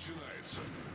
начинается.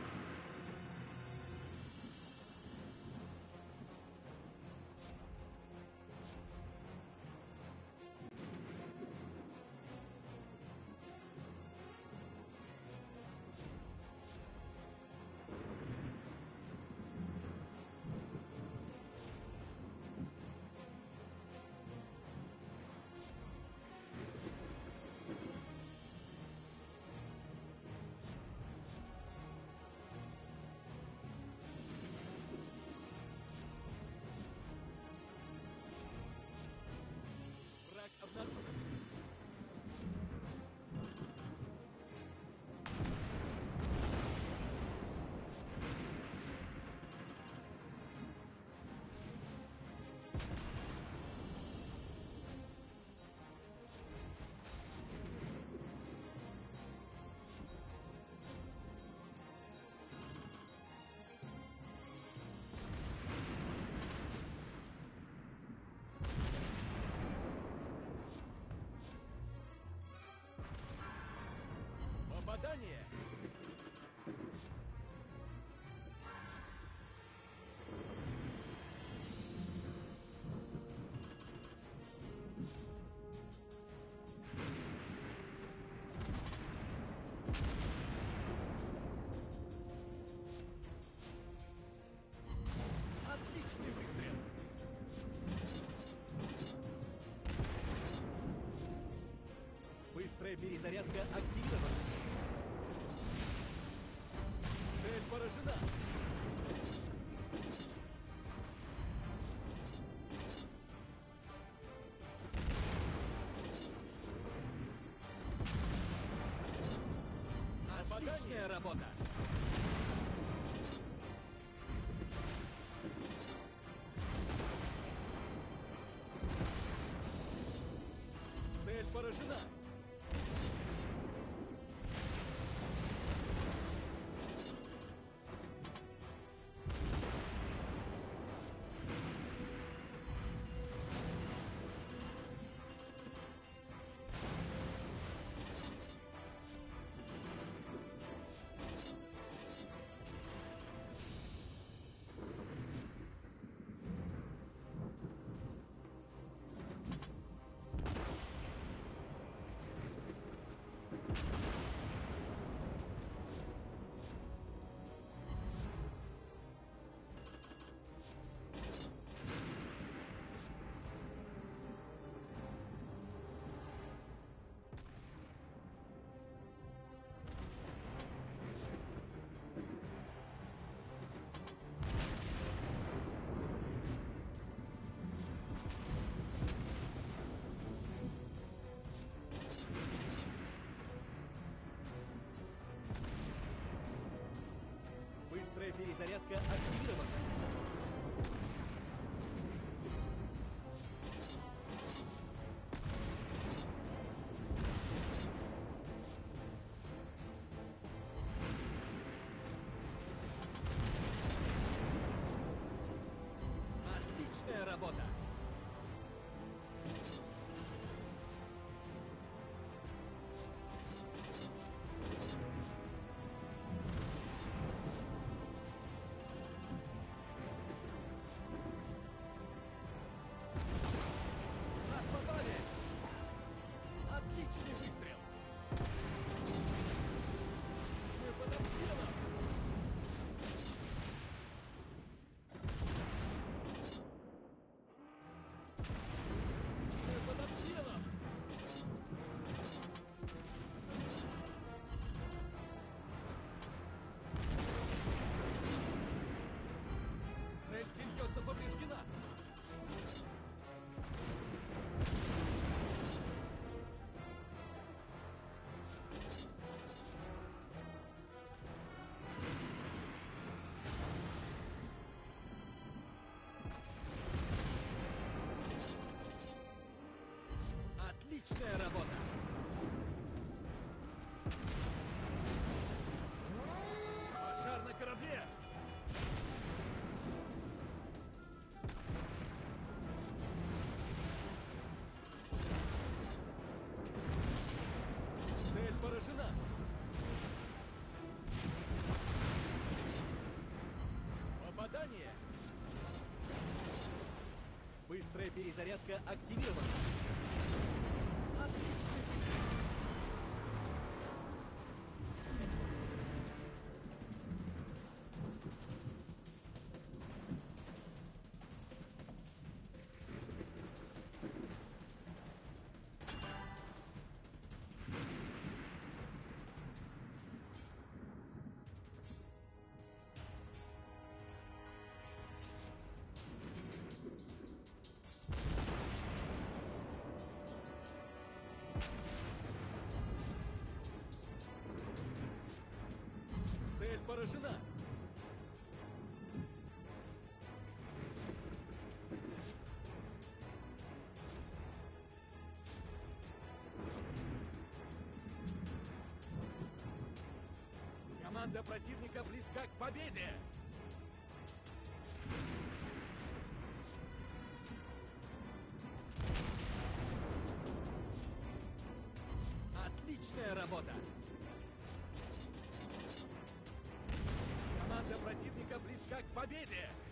Перезарядка активирована. Цель поражена. Отличная работа! Цель поражена! Быстрая перезарядка активирована. Отличная работа! Пожар на корабле! Цель поражена! Попадание! Быстрая перезарядка активирована! Поражена. Команда противника близка к победе. Отличная работа! К победе!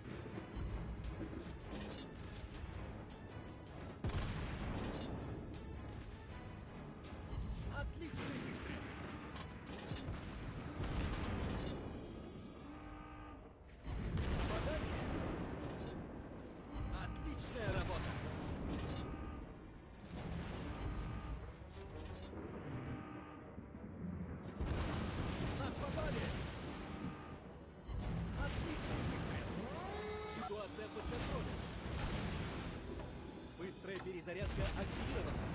Ситуация под контролем. Быстрая перезарядка активирована.